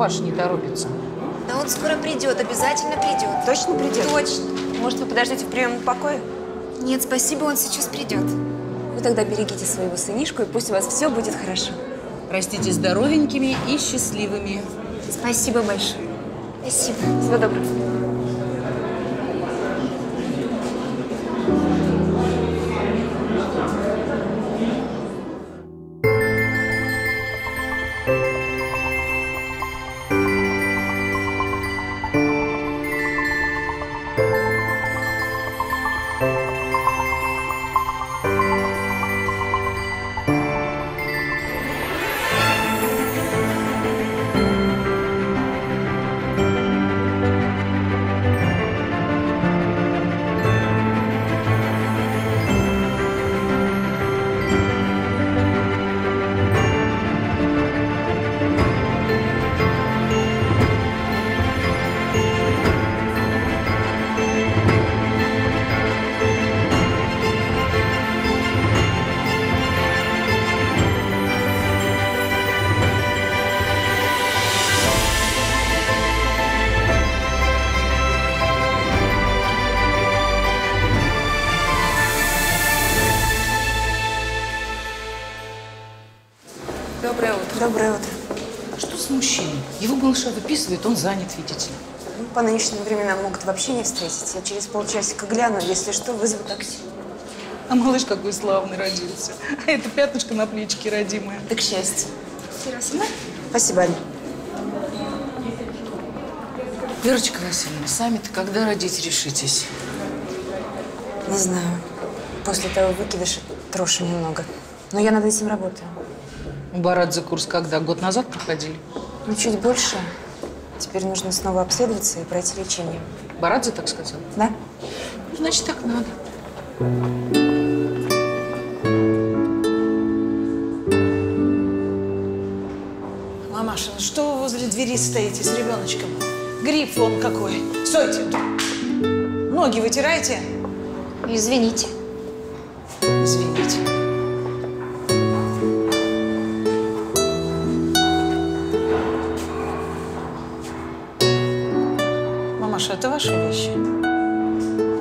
папаша не торопится. Да он скоро придет, обязательно придет. Точно придет? Точно. Может, вы подождете в приемном покое? Нет, спасибо, он сейчас придет. Вы тогда берегите своего сынишку, и пусть у вас все будет хорошо. Растите здоровенькими и счастливыми. Спасибо большое. Спасибо. Всего доброго. Выписывает, он занят, видите. Ну, по нынешним временам могут вообще не встретить. Я через полчасика гляну, если что, вызову такси. А малыш какой славный родился. А это пятнышко на плечике родимое. Так счастье. Серьезно? Спасибо, Аня. Верочка Васильевна, сами-то когда родить решитесь? Не знаю. После того выкидыша трошу немного. Но я над этим работаю. Барадзе курс когда? Год назад проходили? Ну, чуть больше. Теперь нужно снова обследоваться и пройти лечение. Барадзе так сказал? Да? Ну, Значит, так надо. Мамаша, ну что вы возле двери стоите с ребеночком? Грипп вон какой. Стойте. Ноги вытирайте. Извините. Извините. Это ваши вещи?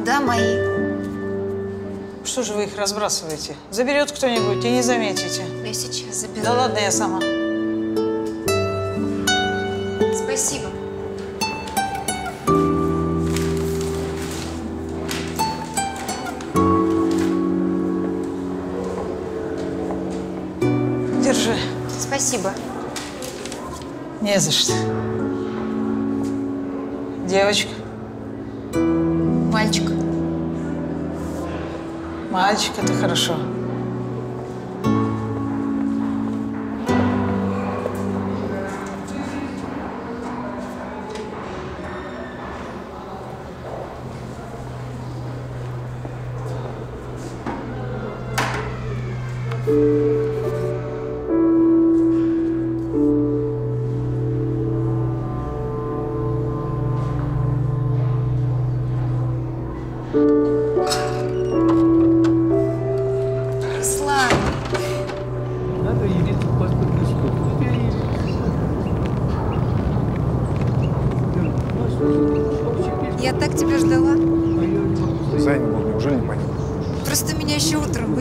Да, мои. Что же вы их разбрасываете? Заберет кто-нибудь и не заметите. Я сейчас заберу. Да ладно, я сама. Спасибо. Держи. Спасибо. Не за что. Девочка, Мальчик. мальчик, это хорошо.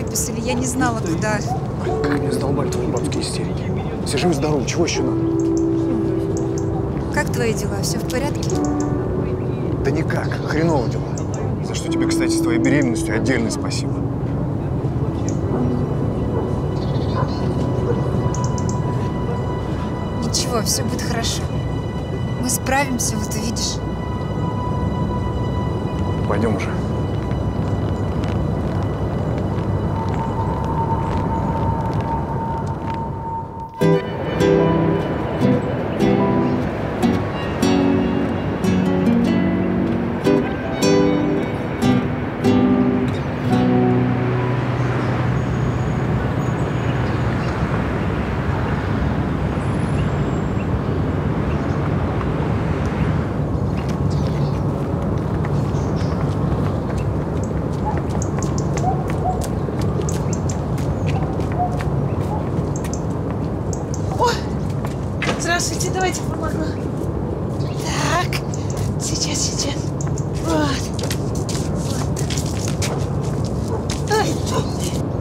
Выписали. Я не знала, куда. Как меня задолбали твои бабские истерики. Все живы здоровы, чего еще надо? Как твои дела? Все в порядке? Да никак, хреново дела. За что тебе, кстати, с твоей беременностью отдельное спасибо. Ничего, все будет хорошо. Мы справимся, вот увидишь. Пойдем уже.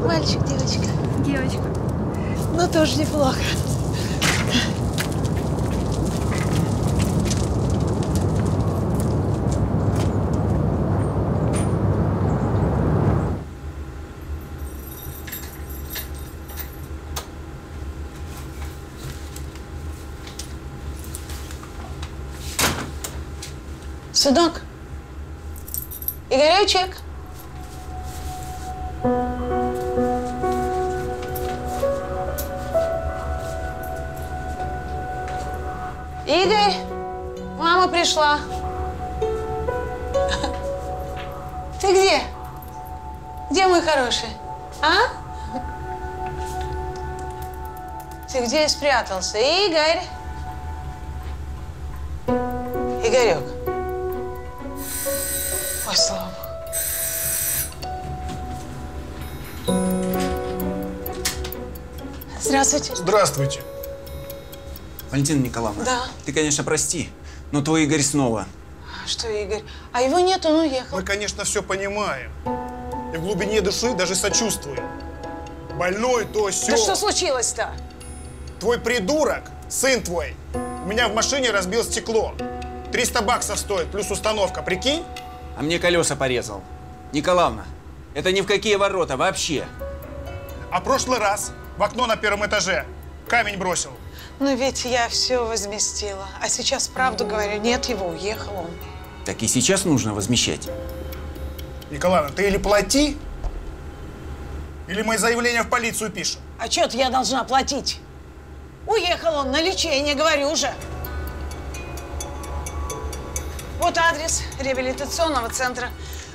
Мальчик, девочка. Девочка. Ну, тоже неплохо. Сынок, спрятался? Игорь? Игорек. Ой, слава богу. Здравствуйте. Здравствуйте. Валентина Николаевна, Да. ты, конечно, прости, но твой Игорь снова. Что, Игорь? А его нет, он уехал. Мы, конечно, все понимаем. И в глубине души даже сочувствуем. Больной то все. Да что случилось-то? Твой придурок, сын твой, у меня в машине разбил стекло. 300 баксов стоит, плюс установка, прикинь? А мне колеса порезал. Николаевна, это ни в какие ворота вообще. А прошлый раз в окно на первом этаже камень бросил. Ну ведь я все возместила. А сейчас правду говорю, нет его, уехал он. Так и сейчас нужно возмещать. Николаевна, ты или плати, или мы заявление в полицию пишем. А что-то я должна платить. Уехал он на лечение, говорю же. Вот адрес реабилитационного центра.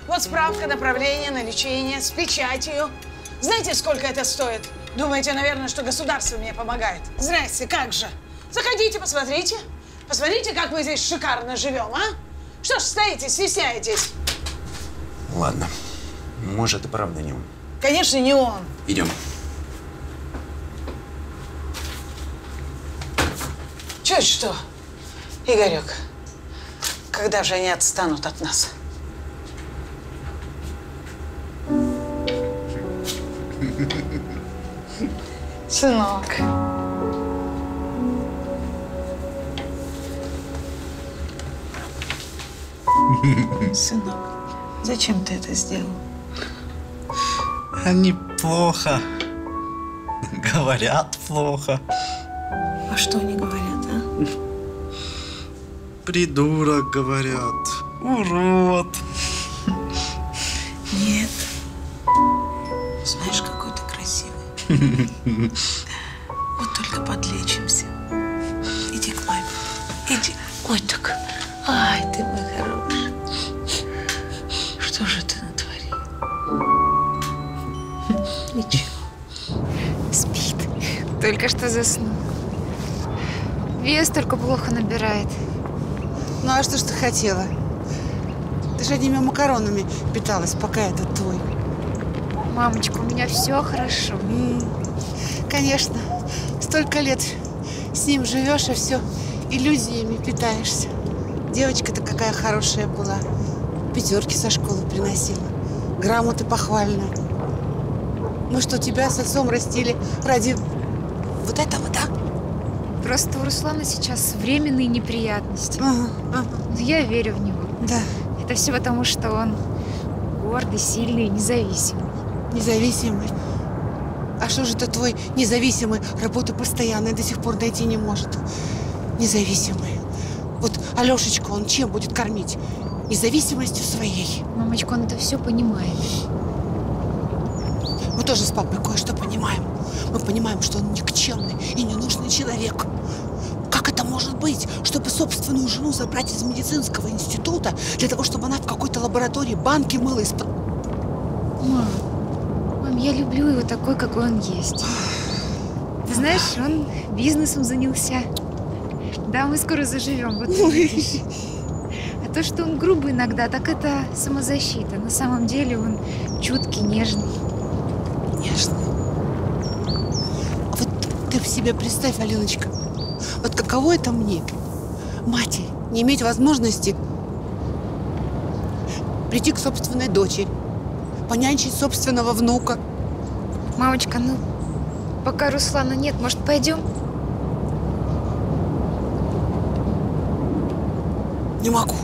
Вот справка направления на лечение с печатью. Знаете, сколько это стоит? Думаете, наверное, что государство мне помогает? Здрасте, как же. Заходите, посмотрите. Посмотрите, как мы здесь шикарно живем, а? Что ж стоите, стесняетесь? Ладно, может и правда не он. Конечно, не он. Идем. Чуть что, Игорек, когда же они отстанут от нас? Сынок. Сынок, зачем ты это сделал? Они плохо. Говорят плохо. А что они говорят, а? Придурок, говорят. Урод. Нет. Знаешь, какой ты красивый. Вот только подлечимся. Иди к маме. Иди. Ой, так. Ай, ты мой хороший. Что же ты натворил? Ничего. Спит. Только что заснул. Вес только плохо набирает. Ну а что ж ты хотела? Ты же одними макаронами питалась, пока этот твой. Мамочка, у меня все хорошо. М, Конечно, столько лет с ним живешь, и все иллюзиями питаешься. Девочка-то какая хорошая была. Пятерки со школы приносила. Грамоты похвальные. Мы что, тебя с отцом растили ради вот этого, да? Просто у Руслана сейчас временные неприятности. Ага, ага. Но я верю в него. Да, Это все потому, что он гордый, сильный и независимый. независимый. А что же это твой независимый работу постоянной до сих пор найти не может? Независимый. Вот Алешечку он чем будет кормить? Независимостью своей. Мамочка, он это все понимает. Мы тоже с папой кое-что понимаем. Мы понимаем, что он никчемный и ненужный человек. Быть, чтобы собственную жену забрать из медицинского института для того, чтобы она в какой-то лаборатории банки мыла из-под... Мам, мам, я люблю его такой, какой он есть. Ты знаешь, он бизнесом занялся. Да, мы скоро заживем, вот увидишь. А то, что он грубый иногда, так это самозащита. На самом деле он чуткий, нежный. Нежно. А вот ты в себе представь, Аленочка, каково это мне, матери, не иметь возможности прийти к собственной дочери, понянчить собственного внука, Мамочка, ну, пока Руслана нет, может, пойдем? Не могу.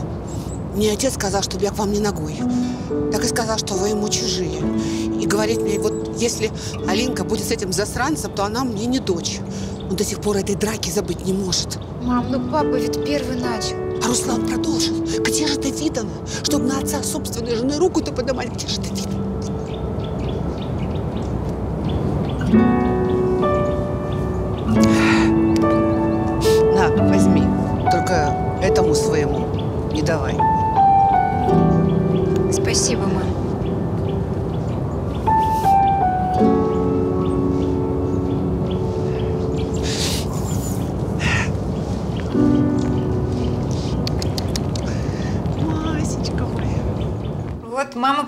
Мне отец сказал, чтобы я к вам не ногой. Так и сказал, что вы ему чужие. И говорит мне, вот если Алинка будет с этим засранцем, то она мне не дочь. Он до сих пор этой драки забыть не может. Мам, ну папа ведь первый начал. А Руслан продолжил. Где же ты видано? Чтобы на отца собственной жены руку-то поднимали. Где же ты видно? На, возьми. Только этому своему не давай. Спасибо, мам.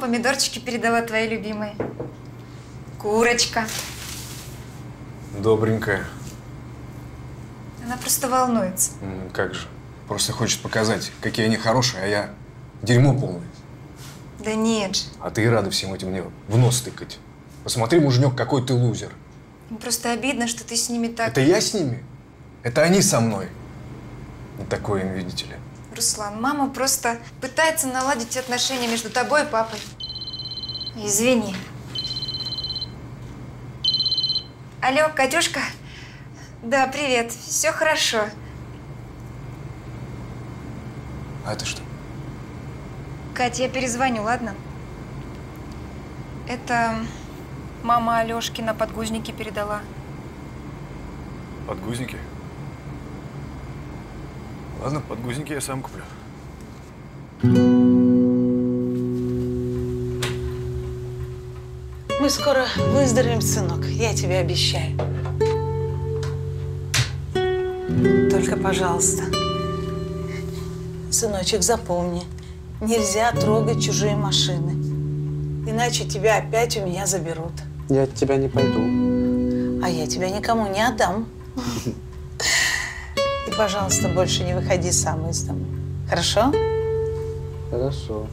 Помидорчики передала твои любимые. Курочка. Добренькая. Она просто волнуется. Как же. Просто хочет показать, какие они хорошие, а я дерьмо полное. Да нет же. А ты и рада всем этим мне в нос тыкать. Посмотри, муженек, какой ты лузер. Мне просто обидно, что ты с ними так... Это я с ними? Это они со мной. Не такое им, видите ли. Руслан, мама просто пытается наладить отношения между тобой и папой. Извини. Алло, Катюшка? Да, привет. Все хорошо. А это что? Катя, я перезвоню, ладно? Это мама Алешкина подгузники передала. Подгузники? Ладно, подгузники я сам куплю. Мы скоро выздоровеем, сынок, я тебе обещаю. Только, пожалуйста, сыночек, запомни, нельзя трогать чужие машины. Иначе тебя опять у меня заберут. Я от тебя не пойду. А я тебя никому не отдам. И, пожалуйста, больше не выходи сам из дома. Хорошо? Хорошо.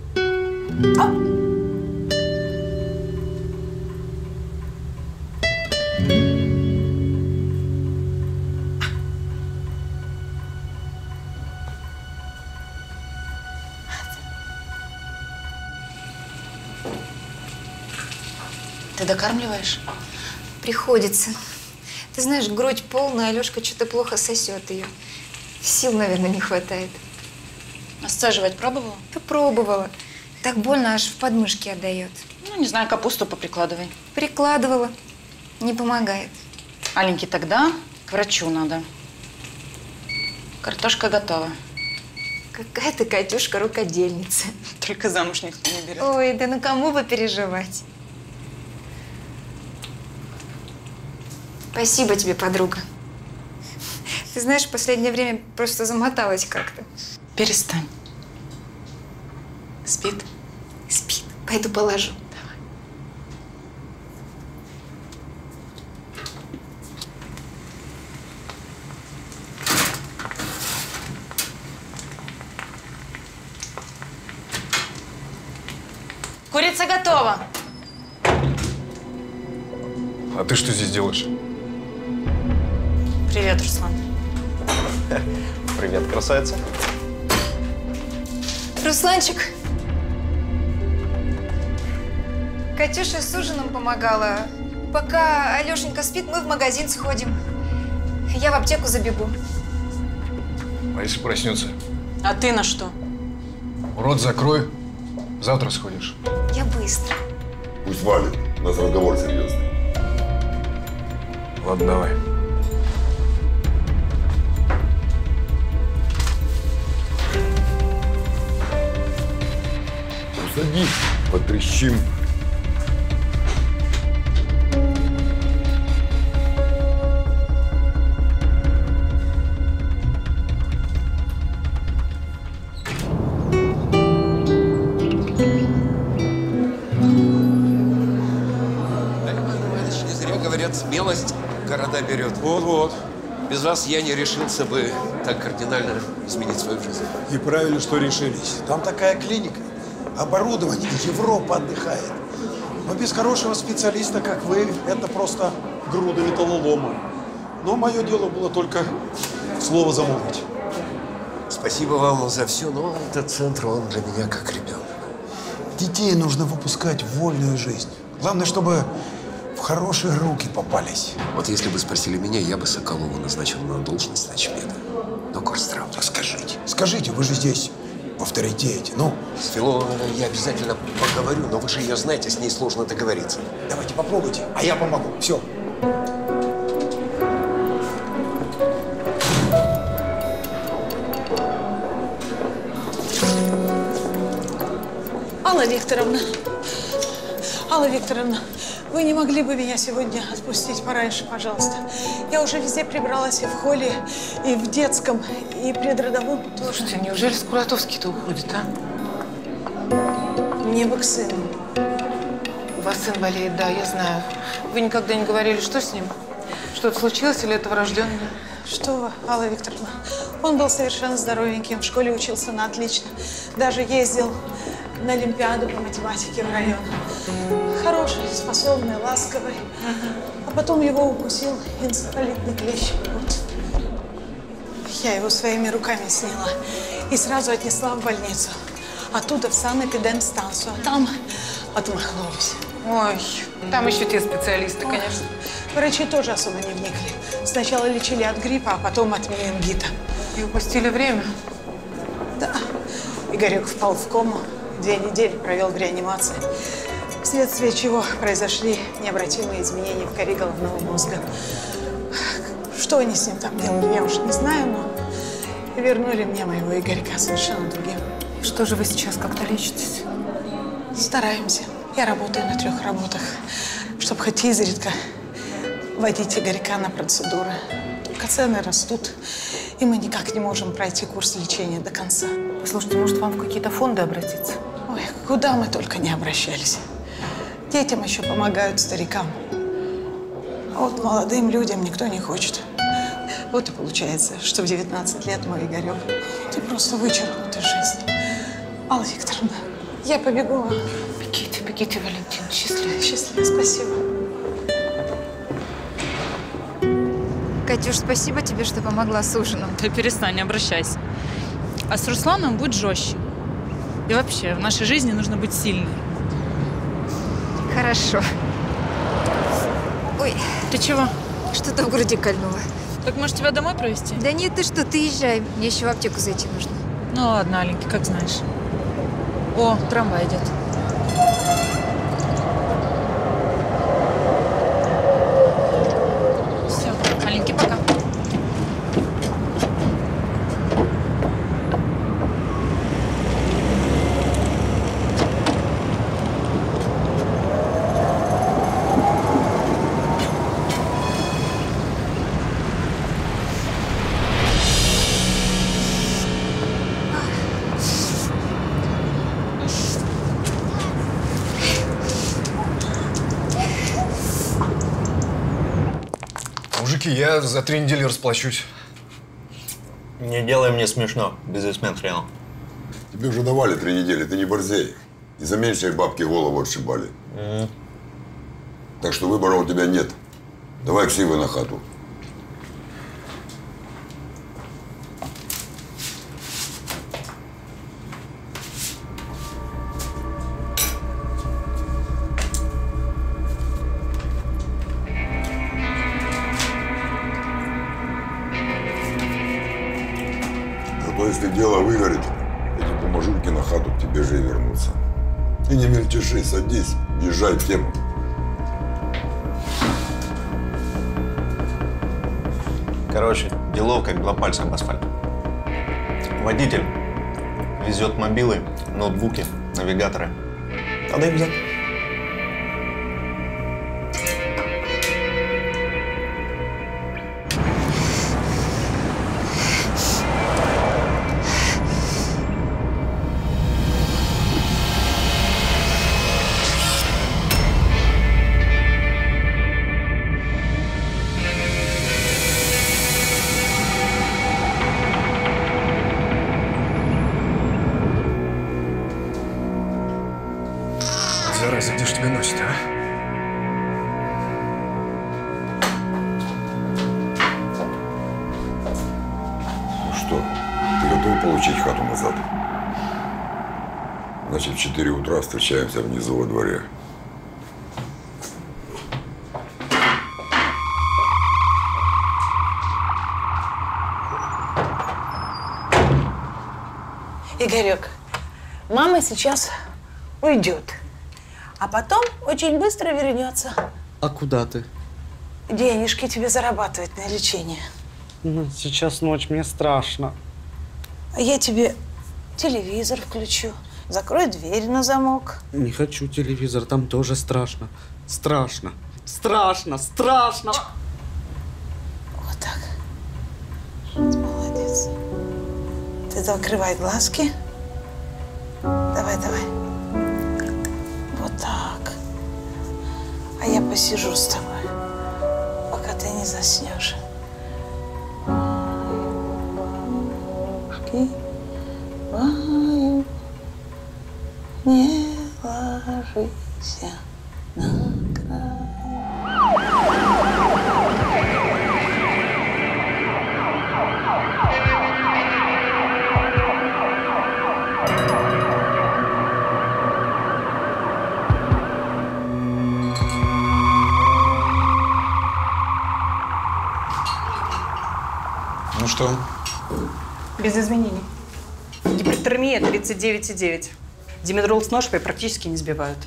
Ты докармливаешь? Приходится. Ты знаешь, грудь полная, Алешка что-то плохо сосет ее. Сил, наверное, не хватает. Осцеживать пробовала? Да пробовала. Так больно, аж в подмышке отдает. Ну, не знаю, капусту поприкладывай. Прикладывала. Не помогает. Аленьке тогда к врачу надо. Картошка готова. Какая ты, Катюшка, рукодельница. Только замуж никто не берет. Ой, да на кому бы переживать. Спасибо тебе, подруга. Ты знаешь, в последнее время просто замоталась как-то. Перестань. Спит? Спит. Пойду положу. Курица готова. А ты что здесь делаешь? Привет, Руслан. Привет, красавица. Русланчик. Катюша с ужином помогала. Пока Алешенька спит, мы в магазин сходим. Я в аптеку забегу. А если проснется? А ты на что? Рот закрой. Завтра сходишь. Я быстро. Пусть валит. У нас разговор серьезный. Ладно, давай. Усади, потрещим. Иванович, не зря говорят, смелость города берет. Вот-вот. Без вас я не решился бы так кардинально изменить свою жизнь. И правильно, что решились. Там такая клиника. Оборудование, Европа отдыхает. Но без хорошего специалиста, как вы, это просто груда металлолома. Но мое дело было только слово замолвить. Спасибо вам за все, но этот центр, он для меня как ребенок. Детей нужно выпускать в вольную жизнь. Главное, чтобы в хорошие руки попались. Вот если бы спросили меня, я бы Соколову назначил на должность начмеда. Но Корстрам. Скажите, скажите, вы же здесь авторитете. Ну, С Филоновой я обязательно поговорю, но вы же ее знаете, с ней сложно договориться. давайте попробуйте, а я помогу. Все. Алла Викторовна, Алла Викторовна, вы не могли бы меня сегодня отпустить пораньше, пожалуйста? Я уже везде прибралась и в холле, и в детском, и предродовом тоже. Слушайте, неужели Скуратовский-то уходит, а? Мне бы к сыну. У вас сын болеет, да, я знаю. Вы никогда не говорили, что с ним? Что-то случилось или это врожденное? Что вы, Алла Викторовна, он был совершенно здоровеньким, в школе учился на отлично. Даже ездил на Олимпиаду по математике в район. Хороший, способный, ласковый. А потом его укусил энцефалитный клещ. Вот. Я его своими руками сняла и сразу отнесла в больницу. Оттуда в санэпидемстанцию. А там отмахнулись. Ой, там еще те специалисты, конечно. Врачи тоже особо не вникли. Сначала лечили от гриппа, а потом от менингита. И упустили время? Да. Игорек впал в кому. Две недели провел в реанимации. Вследствие чего произошли необратимые изменения в коре головного мозга. Что они с ним там делали, я уже не знаю, но вернули мне моего Игорька совершенно другим. Что же вы сейчас как-то лечитесь? Стараемся. Я работаю на трех работах, чтобы хоть изредка водить Игорька на процедуры. Только цены растут, и мы никак не можем пройти курс лечения до конца. Слушайте, может, вам в какие-то фонды обратиться? Ой, куда мы только не обращались. Детям еще помогают старикам. А вот молодым людям никто не хочет. Вот и получается, что в 19 лет мой Игорек, ты просто вычеркнут из жизни. Алла Викторовна, я побегу. Бегите, бегите, Валентин, счастливо. Счастливо, спасибо. Катюш, спасибо тебе, что помогла с ужином. Да перестань, не обращайся. А с Русланом будь жестче. И вообще, в нашей жизни нужно быть сильной. Хорошо. Ой, Ты чего? что-то в груди кольнуло. Так может тебя домой провести? Да нет, ты что, ты езжай. Мне еще в аптеку зайти нужно. Ну ладно, Аленька, как знаешь. О, трамвай идет. Мужики, я за три недели расплачусь. Не делай мне смешно, бизнесмен хренов. Тебе уже давали три недели, ты не борзей. И за меньшие бабки голову отшибали. Так что выбора у тебя нет. Давай ксивы на хату. Ноутбуки, навигаторы. Надо их взять. Получить хату назад? Значит, в 4 утра встречаемся внизу во дворе. Игорек, мама сейчас уйдет, а потом очень быстро вернется. А куда ты? Денежки тебе зарабатывать на лечение. Ну, Сейчас ночь, мне страшно. А я тебе телевизор включу, закрой дверь на замок. Не хочу телевизор, там тоже страшно. Страшно. Страшно, страшно. Вот так. Молодец. Ты закрывай глазки. Давай, давай. Вот так. А я посижу с тобой, пока ты не заснешь. Что? Без изменений. Гипертермия 39,9. Димедрол с ножкой практически не сбивают.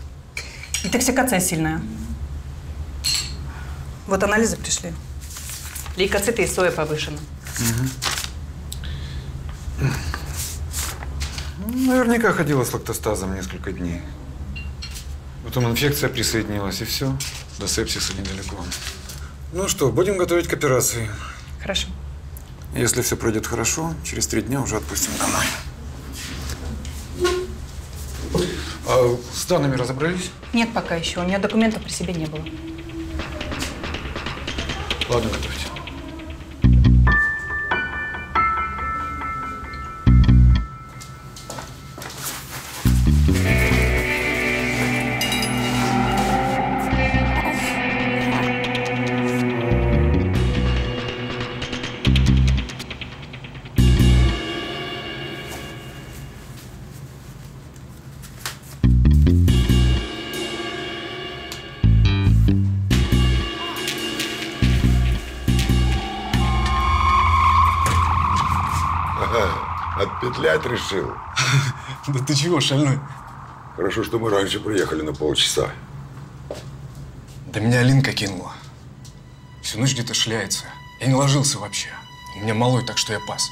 Интоксикация сильная. Вот анализы пришли. Лейкоциты и соя повышены. Ну, Наверняка ходила с лактостазом несколько дней. Потом инфекция присоединилась, и все. До сепсиса недалеко. Ну что, будем готовить к операции. Хорошо. Если все пройдет хорошо, через три дня уже отпустим домой. А с данными разобрались? Нет пока еще. У меня документов при себе не было. Ладно, готовьте. Чего, шальной? Хорошо, что мы раньше приехали на полчаса. Да меня Алинка кинула. Всю ночь где-то шляется. Я не ложился вообще. У меня малой, так что я пас.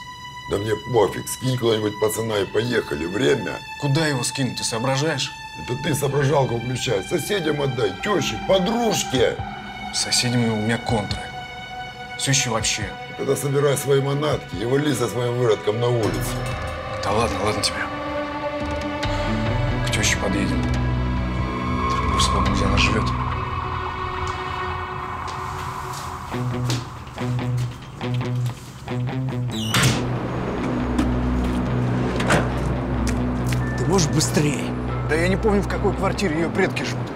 Да мне пофиг, скинь куда-нибудь пацана и поехали. Время. Куда его скинуть, ты соображаешь? Это ты соображалку включай. Соседям отдай, теще, подружке. С соседями у меня контры. Сущи вообще. Тогда собирай свои манатки и вали со своим выродком на улицу. Да ладно, ладно тебе. К теще подъедем. Только вспомни, где она живет. Ты можешь быстрее? Да я не помню, в какой квартире ее предки живут.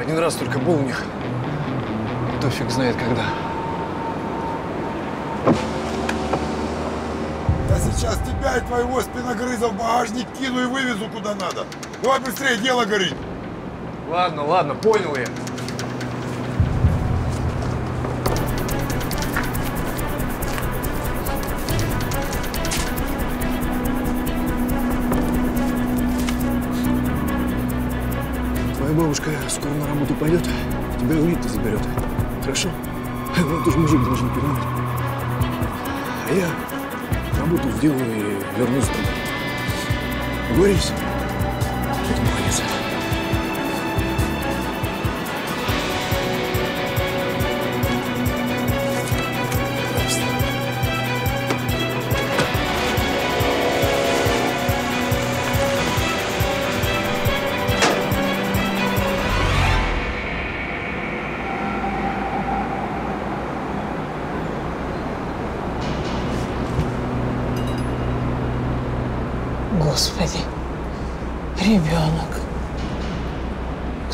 Один раз только был у них. Кто фиг знает когда. Я сейчас тебя и твоего спиногрыза в багажник кину и вывезу куда надо. Давай быстрее, дело горит. Ладно, ладно, понял я. Твоя бабушка скоро на работу пойдет, тебя у Риты заберет. Хорошо? Вам тоже мужик должен передать. А я работу сделаю и вернусь домой. Договорились? Ребенок.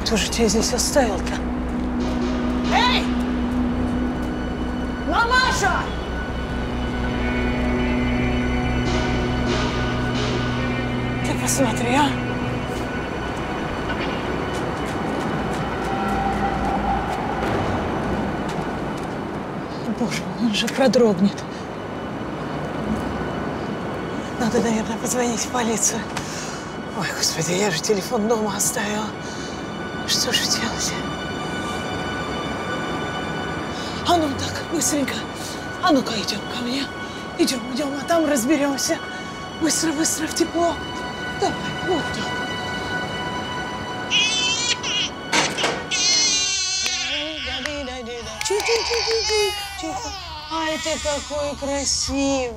Кто же тебя здесь оставил-то? Эй! Мамаша! Ты посмотри, а? Боже, он же продрогнет. Надо, наверное, позвонить в полицию. Ой, господи, я же телефон дома оставила. Что же делать? А ну так, быстренько. А ну-ка, идем ко мне. Идем, идем, а там разберемся. Быстро, быстро, в тепло. Давай, вот так. Тихо. Ай, ты какой красивый.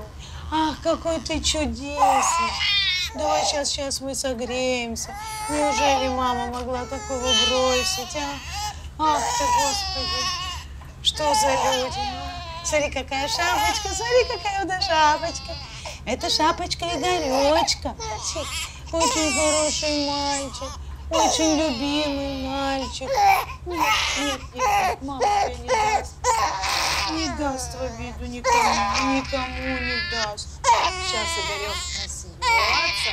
Ах, какой ты чудесный. Давай сейчас, сейчас мы согреемся. Неужели мама могла такого бросить, а? Ах ты, Господи. Что за люди? Смотри, какая шапочка, смотри, какая у нас шапочка. Это шапочка Игоречка. Очень хороший мальчик. Очень любимый мальчик. Нет, нет, нет, мама тебя не даст. Не даст в обиду никому, никому не даст. Сейчас Игорек насмеется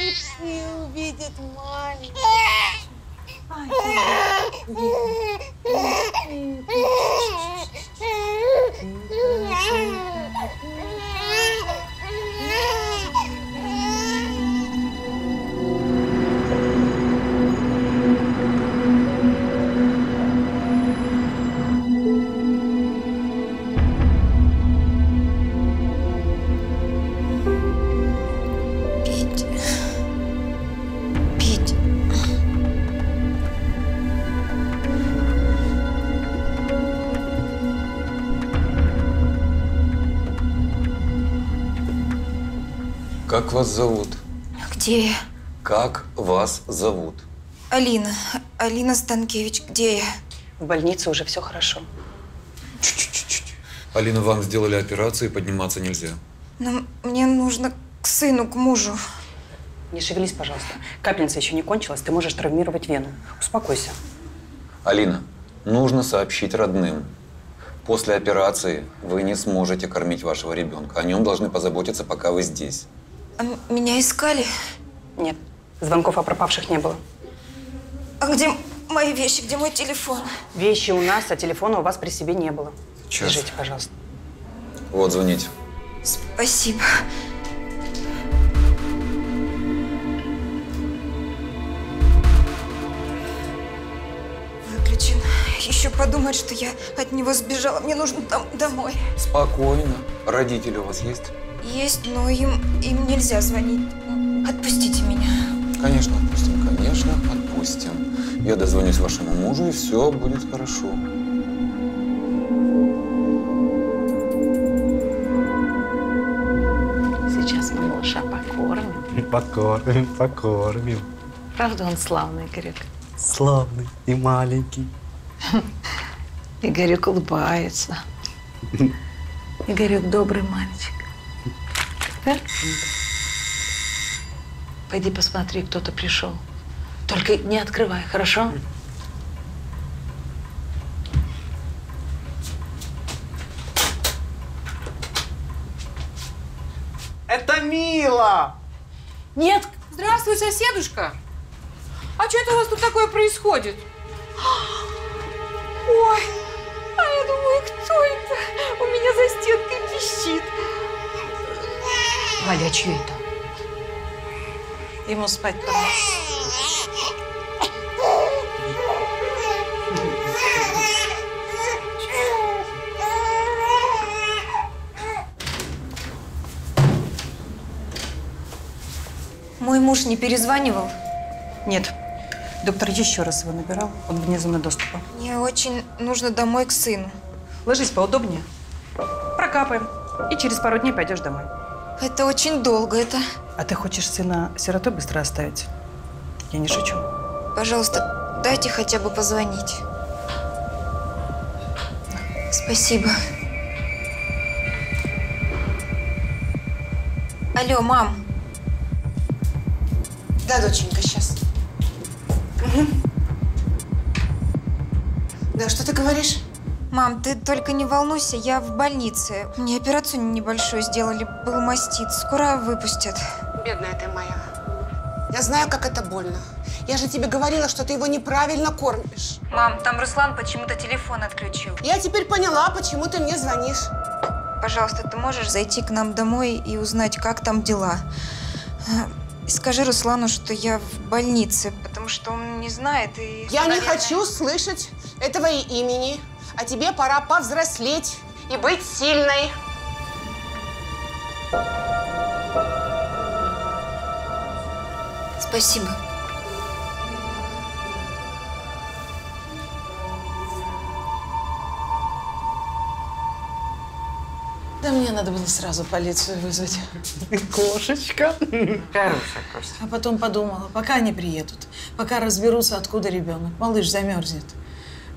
и, и увидит маленький. Ай, Как вас зовут? Где я? Как вас зовут? Алина. Алина Станкевич, где я? В больнице уже все хорошо. Алина, вам сделали операцию, подниматься нельзя. Но мне нужно к сыну, к мужу. Не шевелись, пожалуйста. Капельница еще не кончилась, ты можешь травмировать вену. Успокойся. Алина, нужно сообщить родным. После операции вы не сможете кормить вашего ребенка. О нем должны позаботиться, пока вы здесь. А меня искали? Нет, звонков о пропавших не было. А где мои вещи, где мой телефон? Вещи у нас, а телефона у вас при себе не было. Сейчас. Держите, пожалуйста. Вот, звоните. Спасибо. Выключен. Еще подумает, что я от него сбежала. Мне нужно дом- домой. Спокойно. Родители у вас есть? Есть, но им, им нельзя звонить. Отпустите меня. Конечно, отпустим. Конечно, отпустим. Я дозвонюсь вашему мужу, и все будет хорошо. Сейчас мы малыша покормим. Покормим, покормим. Правда, он славный, Игорек? Славный и маленький. Игорек улыбается. Игорек добрый мальчик. Да? Пойди посмотри, кто-то пришел. Только не открывай, хорошо? Это Мила! Нет. Здравствуй, соседушка. А что это у вас тут такое происходит? Ой, а я думаю, кто это? У меня за стенкой пищит. Валя, чье это? Ему спать пора. Мой муж не перезванивал? Нет. Доктор еще раз его набирал. Он вне зоны доступа. Мне очень нужно домой к сыну. Ложись поудобнее. Прокапаем. И через пару дней пойдешь домой. Это очень долго, это... А ты хочешь сына сиротой быстро оставить? Я не шучу. Пожалуйста, дайте хотя бы позвонить. Спасибо. Алло, мам. Да, доченька, сейчас. Да, что ты говоришь? Мам, ты только не волнуйся, я в больнице. Мне операцию небольшую сделали, был мастит. Скоро выпустят. Бедная ты моя. Я знаю, как это больно. Я же тебе говорила, что ты его неправильно кормишь. Мам, там Руслан почему-то телефон отключил. Я теперь поняла, почему ты мне звонишь. Пожалуйста, ты можешь зайти к нам домой и узнать, как там дела. И Скажи Руслану, что я в больнице, потому что он не знает и... Я не хочу слышать этого имени. А тебе пора повзрослеть и быть сильной. Спасибо. Да мне надо было сразу полицию вызвать. Кошечка. Хорошая кошечка. А потом подумала, пока они приедут, пока разберутся, откуда ребенок, малыш замерзнет.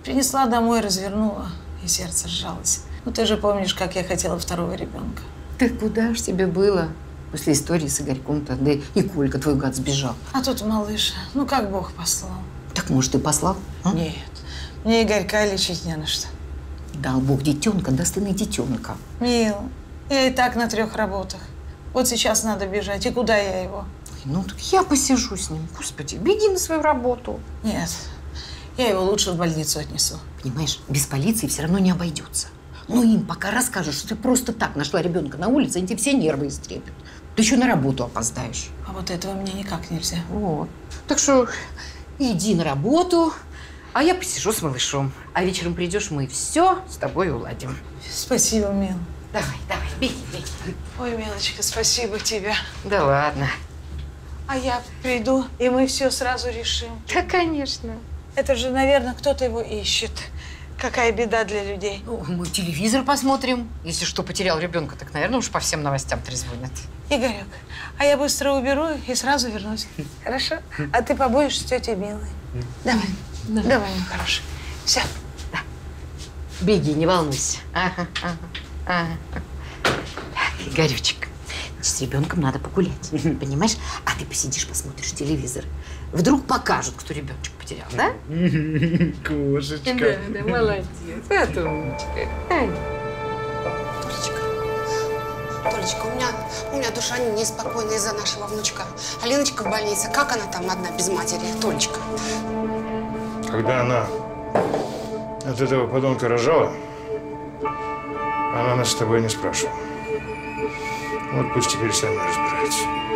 Принесла домой, развернула, и сердце сжалось. Ну ты же помнишь, как я хотела второго ребенка. Ты куда ж тебе было? После истории с Игорьком-то, да и Колька, твой гад, сбежал. А тут малыш, ну как Бог послал. Так, может, ты послал? а? Нет, мне Игорька лечить не на что. Дал Бог детенка, даст и на детенка. Мил, я и так на трех работах. Вот сейчас надо бежать. И куда я его? Ну, так я посижу с ним. Господи, беги на свою работу. Нет, я его лучше в больницу отнесу. Понимаешь, без полиции все равно не обойдется. Ну, им пока расскажешь, что ты просто так нашла ребенка на улице, они тебе все нервы истрепят. Ты еще на работу опоздаешь. А вот этого мне никак нельзя. Вот. Так что иди на работу, а я посижу с малышом. А вечером придешь, мы все с тобой уладим. Спасибо, Мил. Давай, давай, беги, беги. Ой, Милочка, спасибо тебе. Да ладно. А я приду, и мы все сразу решим. Да, конечно. Это же, наверное, кто-то его ищет. Какая беда для людей. Ну, мы телевизор посмотрим. Если что, потерял ребенка, так, наверное, уж по всем новостям трезвонят. Игорек, а я быстро уберу и сразу вернусь. Хорошо? А ты побудешь с тетей Милой. Давай. Давай, мой хороший. Все. Беги, не волнуйся. Ага, ага, ага. Так, Игорючек, с ребенком надо погулять, понимаешь? А ты посидишь, посмотришь телевизор. Вдруг покажут, кто ребеночек потерял, да? Кошечка. Да, да, молодец. Это умничка. Ай. Толечка, у меня, у меня душа неспокойна из-за нашего внучка. Алиночка в больнице. Как она там одна без матери? Толечка. Когда она от этого подонка рожала, она нас с тобой не спрашивала. Вот пусть теперь сами разбираются.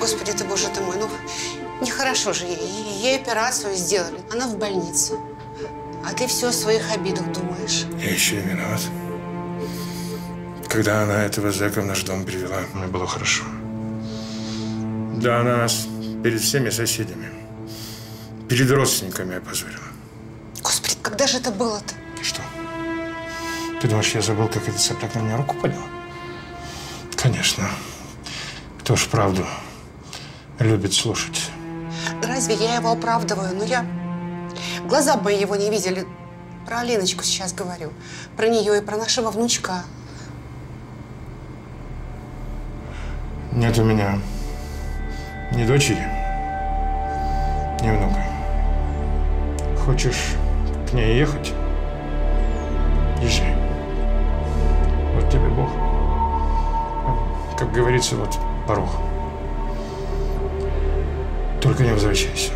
Господи ты, боже ты мой, ну нехорошо же ей. Ей операцию сделали. Она в больнице. А ты все о своих обидах думаешь. Я еще и виноват. Когда она этого зэка в наш дом привела, мне было хорошо. Да, она нас перед всеми соседями, перед родственниками опозорила. Господи, когда же это было-то? Что? Ты думаешь, я забыл, как этот сопляк на меня руку поднял? Конечно. Кто ж правду любит слушать? Разве я его оправдываю? Ну я... Глаза бы его не видели. Про Алиночку сейчас говорю. Про нее и про нашего внучка. Нет у меня ни дочери, ни внука. Хочешь к ней ехать? Езжай. Вот тебе Бог. Как говорится, вот порог. Только не возвращайся.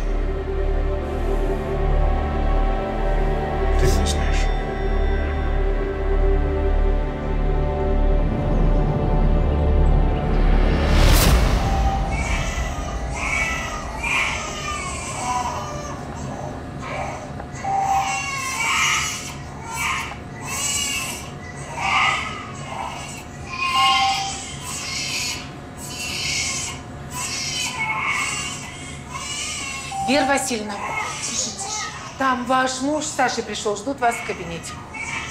Васильевна, там ваш муж Саша пришел, ждут вас в кабинете.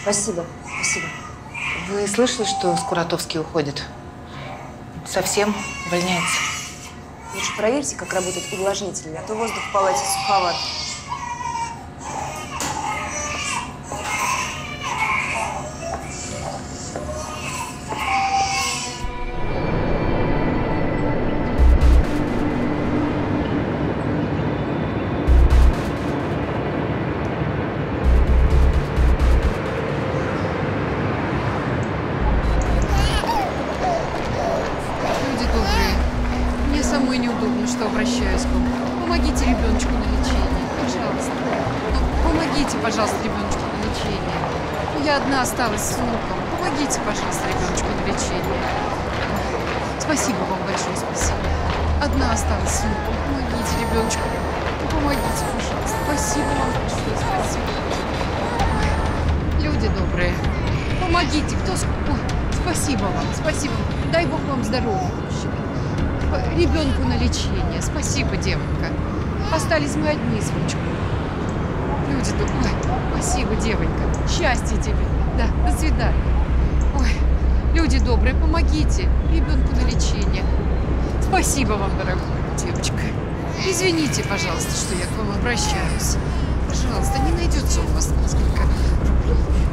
Спасибо, спасибо. Вы слышали, что Скуратовский уходит? Совсем увольняется. Лучше проверьте, как работает увлажнитель, а то воздух в палате суховат. обращаюсь к вам. Помогите ребеночку на лечение, пожалуйста. Ну, помогите, пожалуйста, ребеночку на лечение. Я одна осталась с внуком. Помогите, пожалуйста, ребеночку на лечение. Спасибо вам большое, спасибо. Одна осталась с внуком. Помогите ребеночку. Помогите, пожалуйста. Спасибо вам большое, спасибо. Люди добрые, помогите, кто... Ой, спасибо вам, спасибо. Дай Бог вам здоровья. П- Ребенку на лечение. Спасибо, девонька. Остались мы одни с внучкой. Люди добрые. Ой, спасибо, девонька. Счастья тебе. Да, до свидания. Ой, люди добрые, помогите ребенку на лечение. Спасибо вам, дорогая девочка. Извините, пожалуйста, что я к вам обращаюсь. Пожалуйста, не найдется у вас несколько рублей.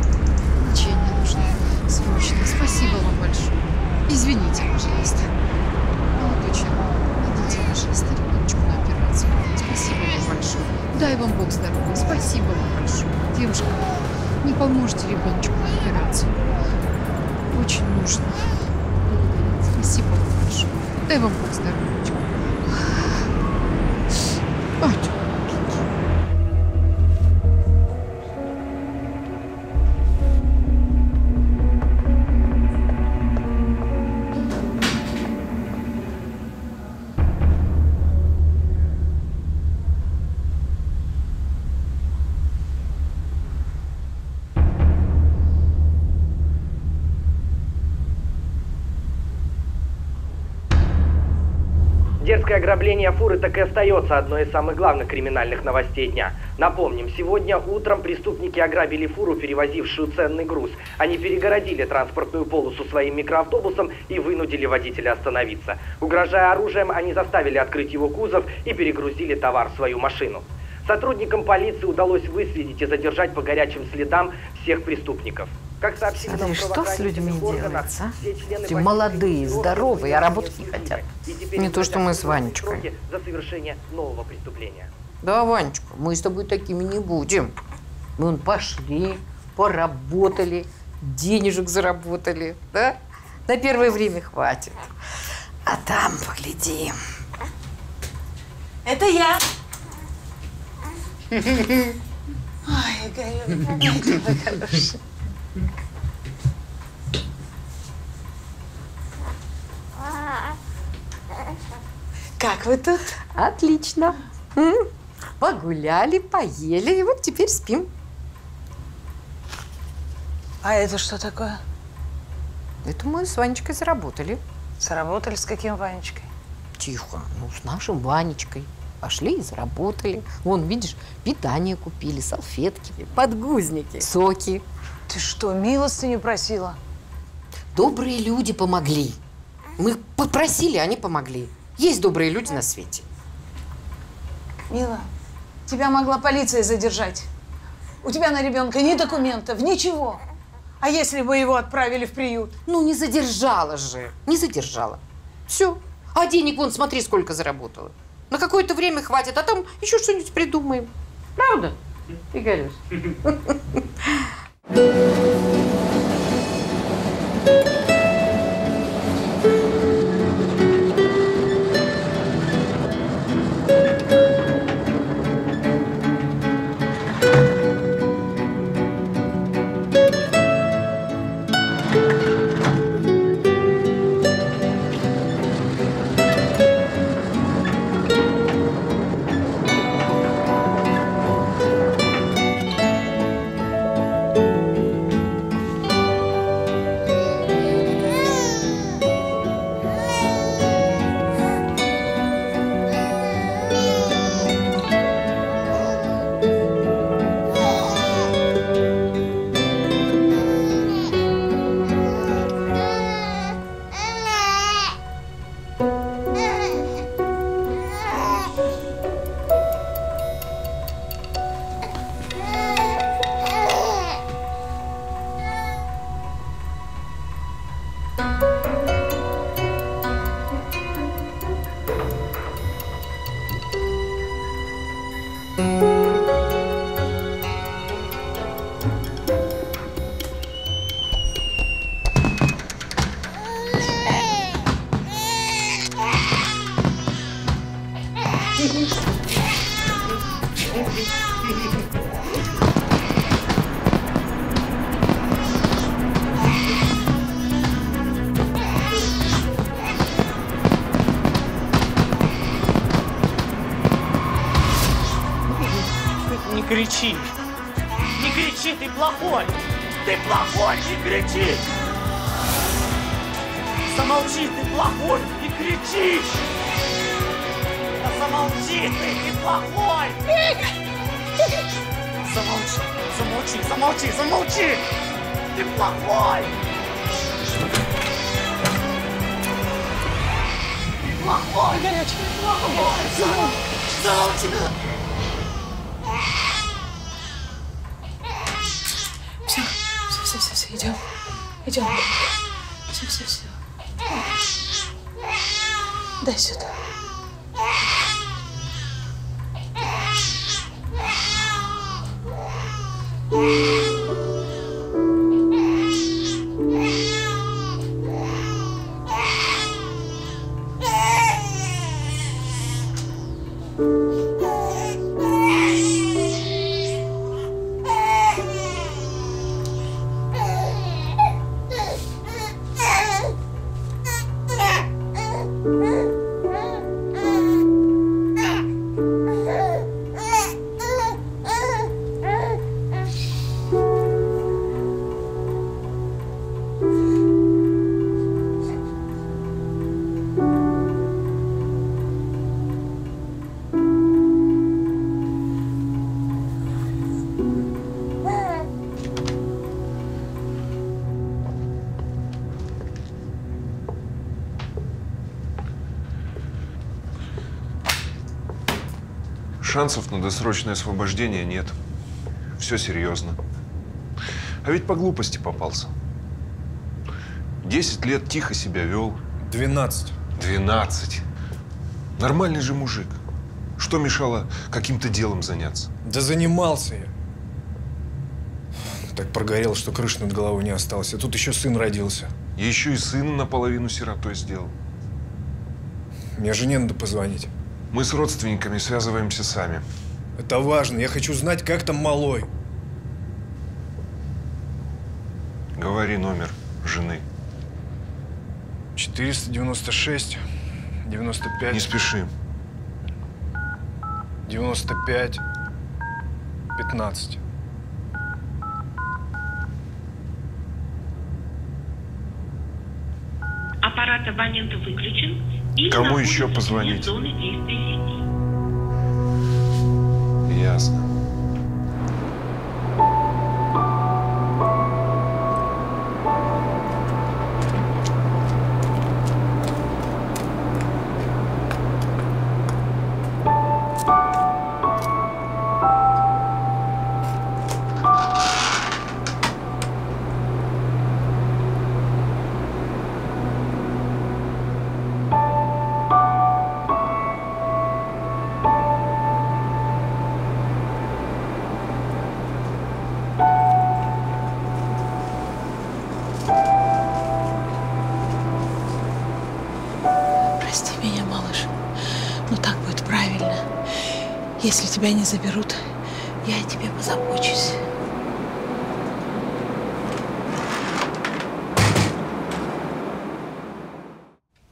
Лечение нужно срочно. Спасибо вам большое. Извините, пожалуйста. Молодочек, идите, пожалуйста, ребеночку на операцию. Спасибо вам большое. Дай вам Бог здоровья. Спасибо вам большое. Девушка, не поможете ребеночку на операцию. Очень нужно. Спасибо вам большое. Дай вам Бог здоровья. Дерзкое ограбление фуры так и остается одной из самых главных криминальных новостей дня. Напомним, сегодня утром преступники ограбили фуру, перевозившую ценный груз. Они перегородили транспортную полосу своим микроавтобусом и вынудили водителя остановиться. Угрожая оружием, они заставили открыть его кузов и перегрузили товар в свою машину. Сотрудникам полиции удалось выследить и задержать по горячим следам всех преступников. Как сообщили нам Смотри, что с людьми делается, Эти молодые, здоровые, а работать не хотят. и Не то, что мы с Ванечкой. за совершение нового преступления. Да, Ванечка, мы с тобой такими не будем. Мы вон пошли, поработали, денежек заработали, да? На первое время хватит. А там поглядим. Это я. Ой, Игорь, какой хороший. Как вы тут? Отлично. Погуляли, поели, и вот теперь спим. А это что такое? Это мы с Ванечкой заработали. Заработали с каким Ванечкой? Тихо, ну, с нашим Ванечкой. Пошли и заработали. Вон, видишь, питание купили, салфетки, подгузники, соки. Ты что, милостыню просила? Добрые люди помогли. Мы попросили, они помогли. Есть добрые люди на свете. Мила, тебя могла полиция задержать. У тебя на ребенка ни документов, ничего. А если бы его отправили в приют? Ну, не задержала же. Не задержала. Все. А денег вон, смотри, сколько заработала. На какое-то время хватит, а там еще что-нибудь придумаем. Правда, Игорюш? Thank you. Все, идем. Идем. Все, все, все. Дай сюда. Шансов на досрочное освобождение нет. Все серьезно. А ведь по глупости попался. Десять лет тихо себя вел. Двенадцать. Двенадцать. Нормальный же мужик. Что мешало каким-то делом заняться? Да занимался я. Так прогорел, что крыши над головой не осталось. А тут еще сын родился. Еще и сына наполовину сиротой сделал. Мне жене надо позвонить. Мы с родственниками связываемся сами. Это важно. Я хочу знать, как там малой. Говори номер жены. 496, 95. Не спеши. 95, 15. Аппарат абонента выключен Кому еще позвонить? Ясно. Тебя не заберут, я о тебе позабочусь.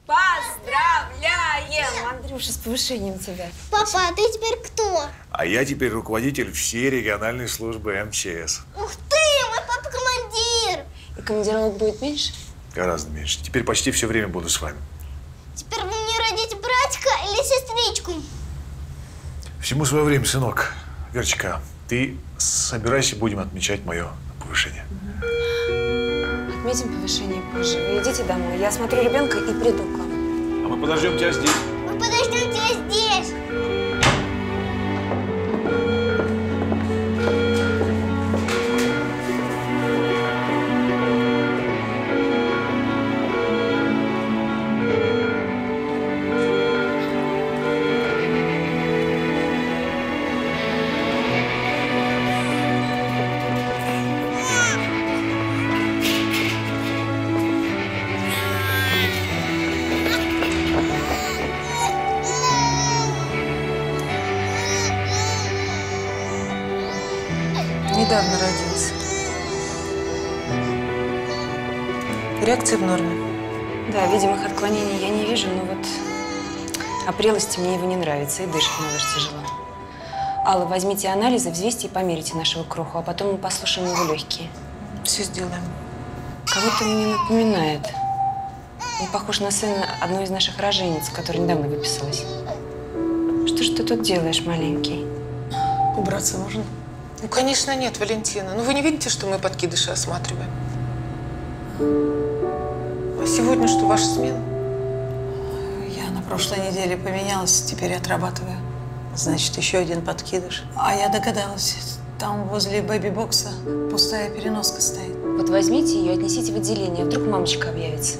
Поздравляем, Андрюша, с повышением тебя. Папа, а ты теперь кто? А я теперь руководитель всей региональной службы МЧС. Ух ты, мой папа командир! И командировок будет меньше? Гораздо меньше. Теперь почти все время буду с вами. Теперь вы мне родите братика или сестричку? Всему свое время, сынок. Верочка, ты собирайся, будем отмечать мое повышение. Отметим повышение позже. Вы идите домой. Я смотрю ребенка и приду к вам. А мы подождем тебя здесь. Прелости мне его не нравится, и дышит малыш тяжело. Алла, возьмите анализы, взвесьте и померите нашего кроху, а потом мы послушаем его легкие. Все сделаем. Кого-то мне напоминает. Он похож на сына одной из наших рожениц, которая недавно выписалась. Что ж ты тут делаешь, маленький? Убраться можно? Ну, конечно, нет, Валентина. Ну, вы не видите, что мы подкидыши осматриваем? А сегодня что, ваша смена? Прошлой неделе поменялась, теперь отрабатываю. Значит, еще один подкидыш. А я догадалась, там возле бэби-бокса пустая переноска стоит. Вот возьмите ее и отнесите в отделение, вдруг мамочка объявится.